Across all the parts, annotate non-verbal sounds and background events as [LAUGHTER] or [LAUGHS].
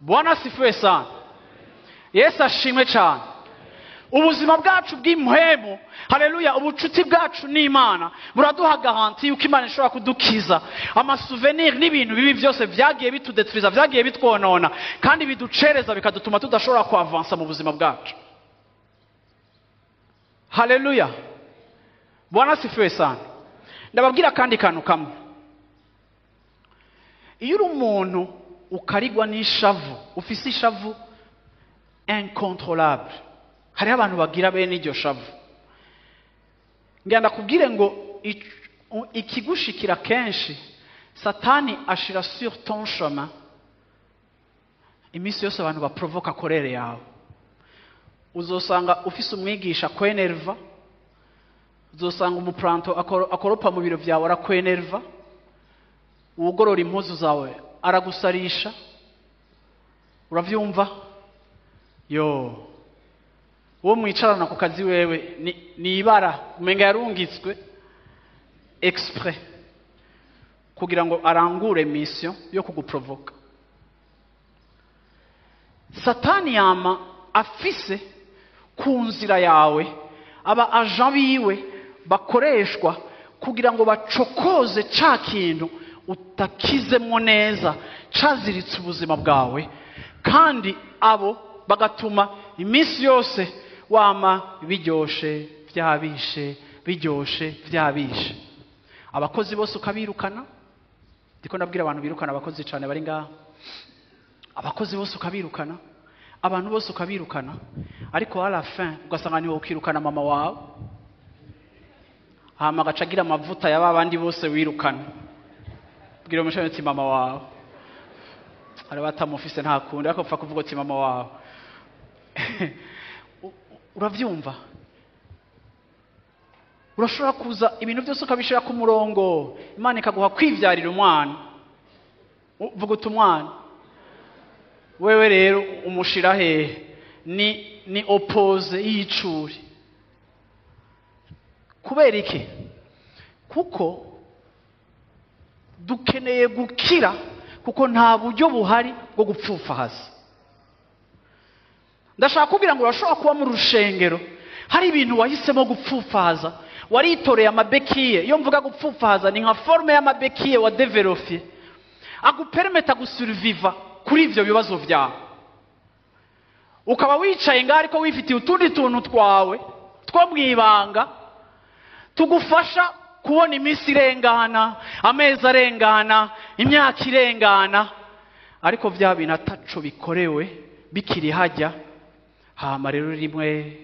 bwana asifiwe sana. Yesu ashimwe cyane. Ubuzima bwacu bw'imuhemu hareruya ubucuti bwacu n'imana buraduha garanti yuko imana ishobora kudukiza. Amasuveniri n'ibintu bibi byose byagiye bitudetiriza byagiye bitwonona kandi biducereza bikadutuma tudashobora kuavansa mu buzima bwacu. Hareruya bwana asifiwe sana. Ndababwira akandi kantu kamwe. Iyo uri umuntu ukarigwa n'ishavu ufise ishavu incontrolable hariho abantu bagira bene iryo shavu. Ngira ndakubwire ngo ikigushikira kenshi satani ashira sur ton chemin. Iminsi yose abantu baprovoka korere yawe. Uzosanga ufise umwigisha kwenerva uzosanga umupuranto akoropa mu biro byawe arakwenerva uwugorora impuzu zawe. Aragusarisha. Urabyumva yo. Uwo mwicarana ku kazi wewe ni ibara umenga yarungitswe exprès kugira ngo arangure mission yo kuguprovoka. Satani yama afise ku nzira yawe aba aja biwe bakoreshwa kugira ngo bacokoze ca kintu utakizemwo neza caziritse ubuzima bwawe kandi abo bagatuma iminsi yose wama biryoshe byabishe biryoshe byabishe abakozi bose ukabirukana? Ndiko ndabwira abantu birukana abakozi cyane bari ngaha. Abakozi bose ukabirukana? Abantu bose ukabirukana? Ariko la fin ugasanga ni we ukirukana mama wawe hama agaca agira amavuta ya babandi bose wirukana. Bwira umushani uti mama wawe. Hari batamufise nta kundi ariko upfa kuvuga uti mama wawe [LAUGHS] urabyumva urashobora kuza ibintu byose ukabishyira ku murongo. Imana ikaguha kwibyarira umwana. Vuga uti umwana wewe rero umushira hehe ni ni opoze y'icuri kubera iki? Kuko dukeneye gukira kuko nta buryo buhari bwo gupfufahaza ndashaka kubwira ngo urashobora kuba mu rushengero. Hari ibintu wahisemo gupfufaza waritoreye amabekiye. Iyo mvuga gupfufaza ni nka forume y'amabekiye wa develope aguperemeta gusuriviva kuri ibyo bibazo byawe. Ukaba wicaye ngaho ariko wifitiye utundi tuntu twawe two mu ibanga tugufasha kubona iminsi irengana amezi arengana imyaka irengana. Ariko bya bintu ataco bikorewe bikiri hajya hama rero rimwe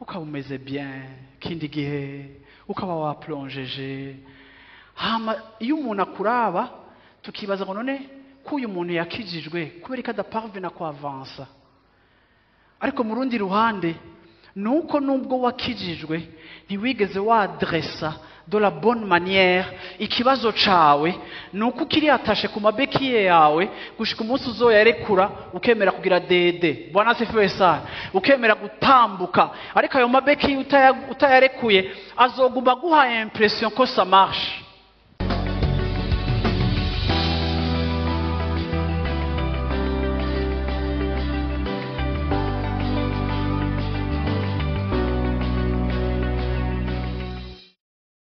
ukaba umeze bien. Kindi gihe ukaba waplonjeje hama iyo umuntu akuraba tukibaza ngo none ko uyu muntu yakijijwe kubera ko adaparve na kuavansa ariko mu rundi ruhande ni uko nubwo wakijijwe ntiwigeze wadresa de la bonne manière ikibazo cawe ni uko ukiri atashe ku mabekiye yawe gushika umunsi uzoyarekura ukemera kugira dede. Bwana sifiwe sana. Ukemera gutambuka. Ariko ayo utaya- utayarekuye azoguma guha impression ko ça marche.